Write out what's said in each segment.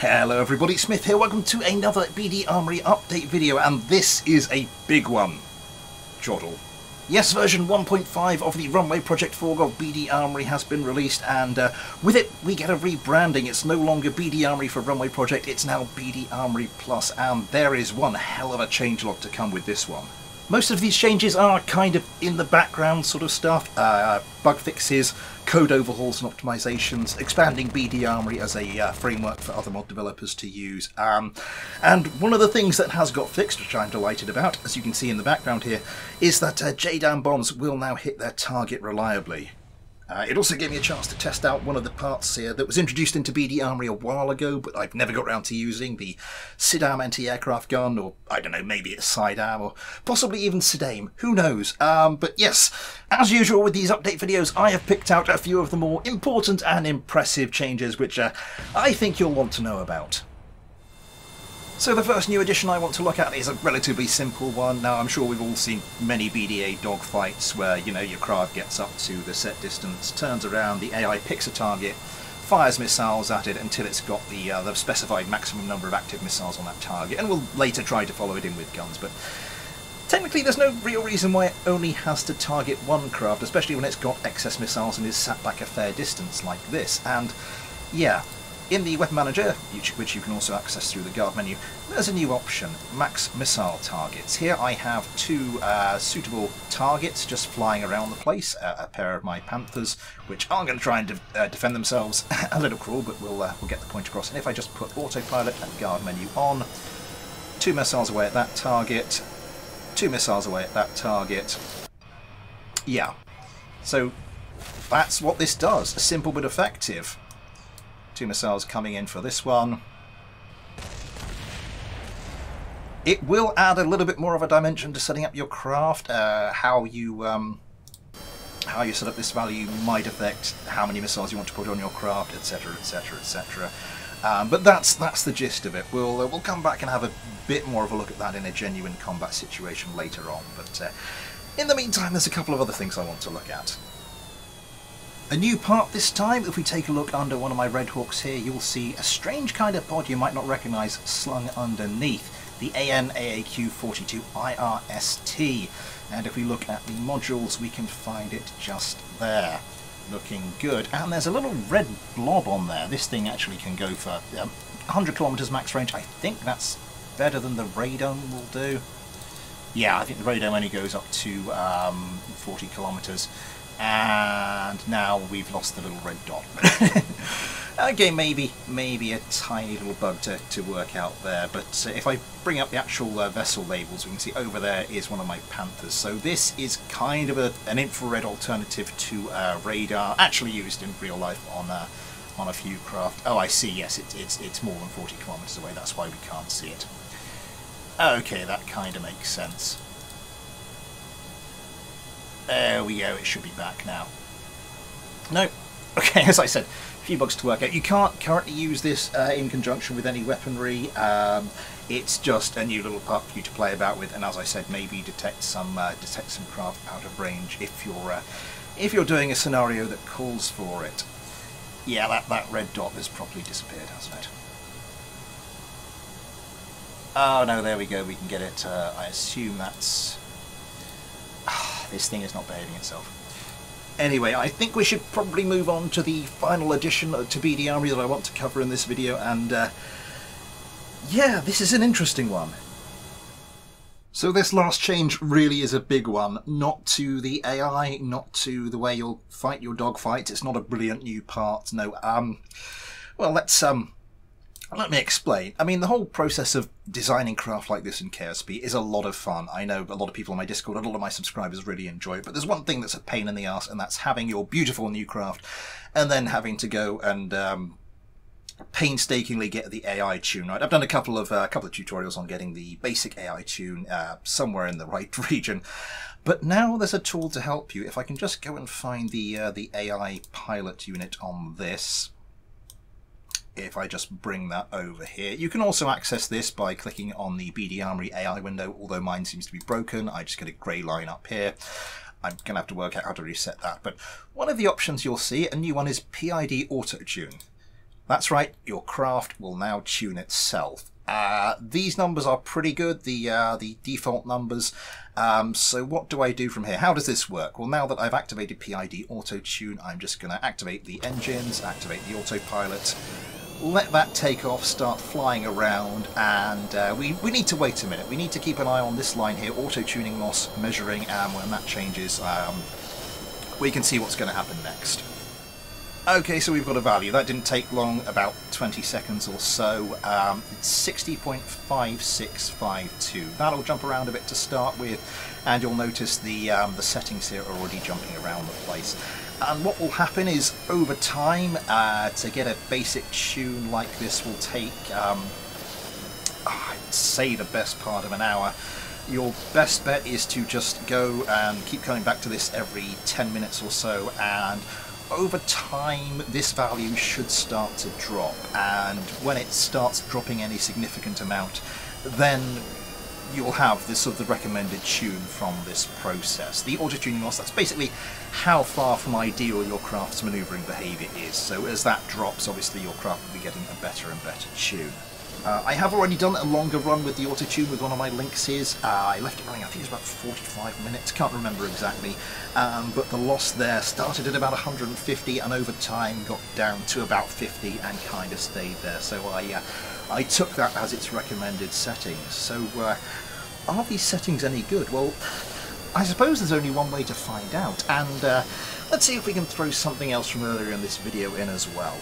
Hello everybody, Smith here, welcome to another BD Armory update video, and this is a big one. Joddle. Yes, version 1.5 of the Runway Project 4 of BD Armory has been released, and uh, with it we get a rebranding. It's no longer BD Armory for Runway Project, it's now BD Armory Plus, and there is one hell of a changelog to come with this one. Most of these changes are kind of in the background sort of stuff, uh, bug fixes, code overhauls and optimizations, expanding BD Armory as a uh, framework for other mod developers to use. Um, and one of the things that has got fixed, which I'm delighted about, as you can see in the background here, is that uh, JDAM bombs will now hit their target reliably. Uh, it also gave me a chance to test out one of the parts here that was introduced into BD Armory a while ago, but I've never got around to using, the SIDAM anti-aircraft gun, or I don't know, maybe it's SIDAM, or possibly even SIDAIM, who knows. Um, but yes, as usual with these update videos, I have picked out a few of the more important and impressive changes which uh, I think you'll want to know about. So the first new addition I want to look at is a relatively simple one. Now I'm sure we've all seen many BDA dogfights where, you know, your craft gets up to the set distance, turns around, the AI picks a target, fires missiles at it until it's got the, uh, the specified maximum number of active missiles on that target, and will later try to follow it in with guns. But technically there's no real reason why it only has to target one craft, especially when it's got excess missiles and is sat back a fair distance like this. And yeah, in the Weapon Manager, which you can also access through the guard menu, there's a new option, Max Missile Targets. Here I have two uh, suitable targets just flying around the place, uh, a pair of my Panthers, which are going to try and de uh, defend themselves, a little cruel, but we'll, uh, we'll get the point across. And if I just put Autopilot and Guard menu on, two missiles away at that target, two missiles away at that target, yeah. So that's what this does, simple but effective. Two missiles coming in for this one. It will add a little bit more of a dimension to setting up your craft. Uh, how you um, how you set up this value might affect how many missiles you want to put on your craft, etc., etc., etc. but that's that's the gist of it. We'll uh, we'll come back and have a bit more of a look at that in a genuine combat situation later on. But uh, in the meantime, there's a couple of other things I want to look at. A new part this time, if we take a look under one of my Red Hawks here, you'll see a strange kind of pod you might not recognise slung underneath, the AN AAQ42 IRST. And if we look at the modules, we can find it just there. Looking good. And there's a little red blob on there. This thing actually can go for um, 100 kilometers max range. I think that's better than the Radome will do. Yeah, I think the Radome only goes up to um, 40 kilometers and now we've lost the little red dot. okay, maybe maybe a tiny little bug to, to work out there, but uh, if I bring up the actual uh, vessel labels, we can see over there is one of my Panthers. So this is kind of a, an infrared alternative to uh, radar, actually used in real life on a, on a few craft. Oh, I see, yes, it, it's, it's more than 40 kilometers away, that's why we can't see it. Okay, that kind of makes sense. There we go, it should be back now. No, okay, as I said, a few bugs to work out. You can't currently use this uh, in conjunction with any weaponry. Um, it's just a new little part for you to play about with, and as I said, maybe detect some uh, detect some craft out of range if you're uh, if you're doing a scenario that calls for it. Yeah, that, that red dot has probably disappeared, hasn't it? Oh no, there we go, we can get it. Uh, I assume that's this thing is not behaving itself. Anyway, I think we should probably move on to the final addition to BD Armory that I want to cover in this video, and uh, yeah, this is an interesting one. So this last change really is a big one, not to the AI, not to the way you'll fight your dogfight. It's not a brilliant new part, no. Um, well, let's um, let me explain. I mean, the whole process of designing craft like this in KSP is a lot of fun. I know a lot of people on my Discord, a lot of my subscribers really enjoy it, but there's one thing that's a pain in the ass, and that's having your beautiful new craft and then having to go and um, painstakingly get the AI tune right. I've done a couple of uh, couple of tutorials on getting the basic AI tune uh, somewhere in the right region, but now there's a tool to help you. If I can just go and find the uh, the AI pilot unit on this if I just bring that over here. You can also access this by clicking on the BD Armory AI window, although mine seems to be broken. I just get a grey line up here. I'm going to have to work out how to reset that. But one of the options you'll see, a new one is PID Auto Tune. That's right, your craft will now tune itself. Uh, these numbers are pretty good, the uh, the default numbers. Um, so what do I do from here? How does this work? Well, now that I've activated PID Auto Tune, I'm just going to activate the engines, activate the autopilot, let that take off, start flying around, and uh, we, we need to wait a minute. We need to keep an eye on this line here, auto-tuning loss, measuring, and when that changes, um, we can see what's going to happen next. Okay, so we've got a value. That didn't take long, about 20 seconds or so. Um, it's 60.5652. That'll jump around a bit to start with, and you'll notice the, um, the settings here are already jumping around the place. And what will happen is, over time, uh, to get a basic tune like this will take, um, I'd say the best part of an hour. Your best bet is to just go and keep coming back to this every 10 minutes or so and over time this value should start to drop. And when it starts dropping any significant amount then you'll have this sort of the recommended tune from this process. The auto-tuning loss, that's basically how far from ideal your craft's manoeuvring behaviour is. So as that drops, obviously your craft will be getting a better and better tune. Uh, I have already done a longer run with the auto-tune with one of my Lynxes. Uh, I left it running, I think it was about 45 minutes, can't remember exactly. Um, but the loss there started at about 150 and over time got down to about 50 and kind of stayed there. So I, uh, I took that as its recommended settings. So uh, are these settings any good? Well, I suppose there's only one way to find out. And uh, let's see if we can throw something else from earlier in this video in as well.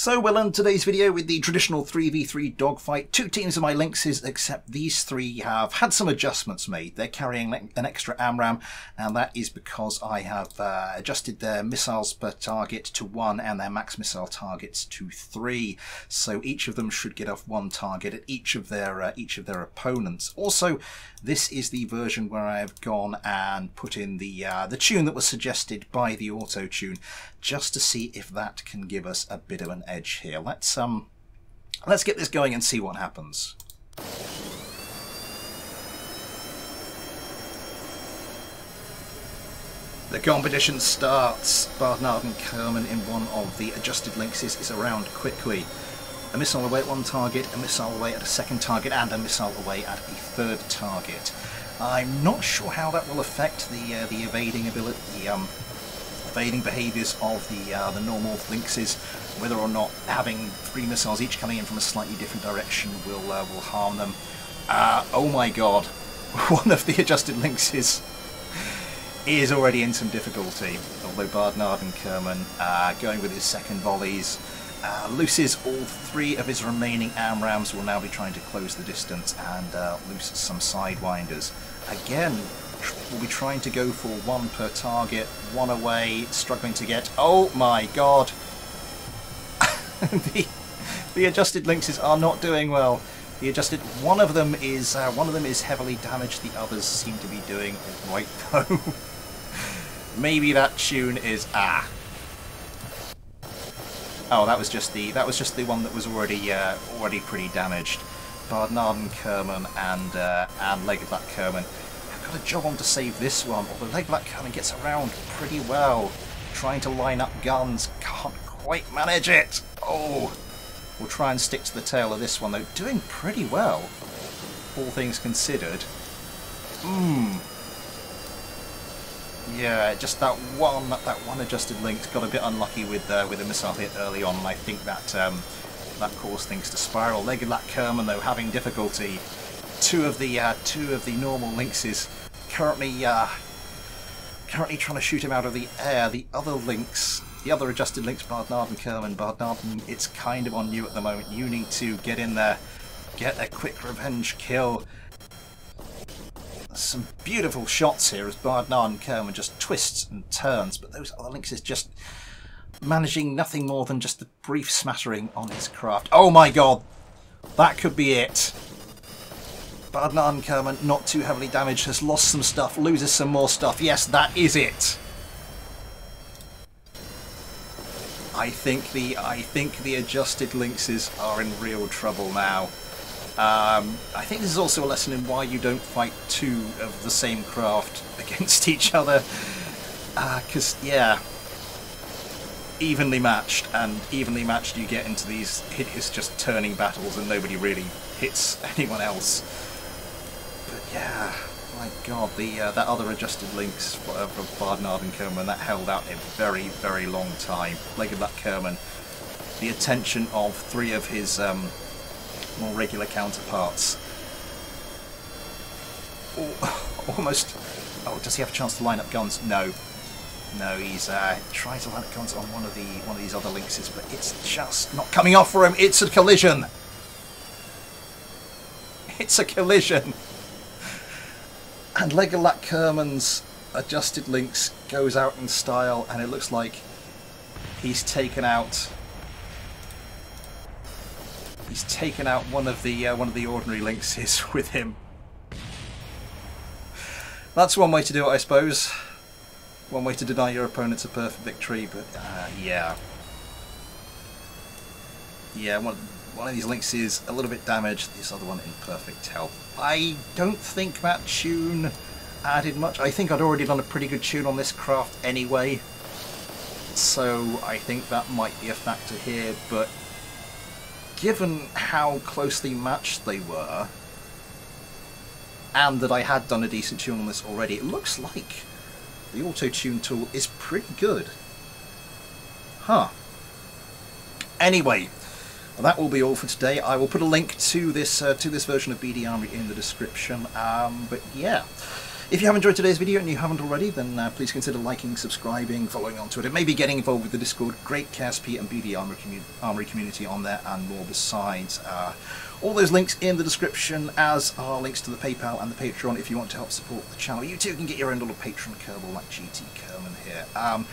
So we'll end today's video with the traditional 3v3 dogfight. Two teams of my Lynxes, except these three have had some adjustments made. They're carrying an extra AMRAAM, and that is because I have uh, adjusted their missiles per target to one and their max missile targets to three. So each of them should get off one target at each of their uh, each of their opponents. Also, this is the version where I have gone and put in the uh, the tune that was suggested by the auto tune, just to see if that can give us a bit of an edge here. Let's um, let's get this going and see what happens. The competition starts. Bardnard and Kerman in one of the adjusted Lynxes is around quickly. A missile away at one target, a missile away at a second target, and a missile away at a third target. I'm not sure how that will affect the uh, the evading ability, the um, evading behaviours of the uh, the normal Lynxes, whether or not having three missiles each coming in from a slightly different direction will uh, will harm them. Uh, oh my god, one of the adjusted Lynxes is already in some difficulty, although Bardnard and Kerman uh, going with his second volleys. Uh, loses all three of his remaining AMRAAMs will now be trying to close the distance and uh, loose some Sidewinders. Again, we'll be trying to go for one per target, one away, struggling to get... Oh my god! the, the adjusted Lynxes are not doing well. The adjusted one of them is uh, one of them is heavily damaged. The others seem to be doing right though. Maybe that tune is ah. Oh, that was just the that was just the one that was already uh, already pretty damaged. Bardnarden Kerman and uh, and Leggeblatt Kerman got a job on to save this one. Although Leggeblatt Kerman gets around pretty well, trying to line up guns, can't quite manage it. Oh, we'll try and stick to the tail of this one though. Doing pretty well, all things considered. Mmm. Yeah, just that one that one adjusted Lynx got a bit unlucky with uh, with a missile hit early on, and I think that um, that caused things to spiral. Leggeblatt Kerman though having difficulty. Two of the uh, two of the normal Lynxes currently uh, currently trying to shoot him out of the air. The other Lynx, the other adjusted Lynx, Bardnard and Kerman. Bardnard, it's kind of on you at the moment. You need to get in there, get a quick revenge kill some beautiful shots here as Bardnard and Kerman just twists and turns, but those other Lynx is just managing nothing more than just the brief smattering on his craft. Oh my god! That could be it. Bardnard and Kerman, not too heavily damaged, has lost some stuff, loses some more stuff. Yes, that is it. I think the I think the adjusted Lynxes are in real trouble now. Um, I think this is also a lesson in why you don't fight two of the same craft against each other. Because, uh, yeah, evenly matched, and evenly matched you get into these hideous just turning battles and nobody really hits anyone else. Yeah, my god, the uh, that other adjusted Lynx uh, from Bardnard and Kerman, that held out a very, very long time. Legolas Kerman, the attention of three of his um, more regular counterparts. Almost... Oh, does he have a chance to line up guns? No. No, he's uh, trying to land guns on one of the one of these other lynxes, but it's just not coming off for him. It's a collision. It's a collision. And Legolas Kerman's adjusted Lynx goes out in style, and it looks like he's taken out. He's taken out one of the uh, one of the ordinary lynxes with him. That's one way to do it, I suppose one way to deny your opponents a perfect victory, but uh, yeah. Yeah, one, one of these Lynx is a little bit damaged, this other one in perfect health. I don't think that tune added much. I think I'd already done a pretty good tune on this craft anyway, so I think that might be a factor here, but given how closely matched they were, and that I had done a decent tune on this already, it looks like the auto-tune tool is pretty good. Huh. Anyway, that will be all for today. I will put a link to this uh, to this version of BD Armory in the description. Um, but yeah, if you have enjoyed today's video and you haven't already, then uh, please consider liking, subscribing, following on Twitter, maybe getting involved with the Discord. Great KSP and BD Armory, commu community on there and more besides. Uh, all those links in the description, as are links to the PayPal and the Patreon if you want to help support the channel. You too can get your own little patron Kerbal like GT Kerman here. Um,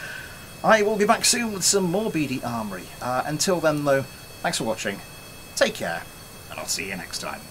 I will be back soon with some more BD Armory. Uh, until then, though, thanks for watching, take care, and I'll see you next time.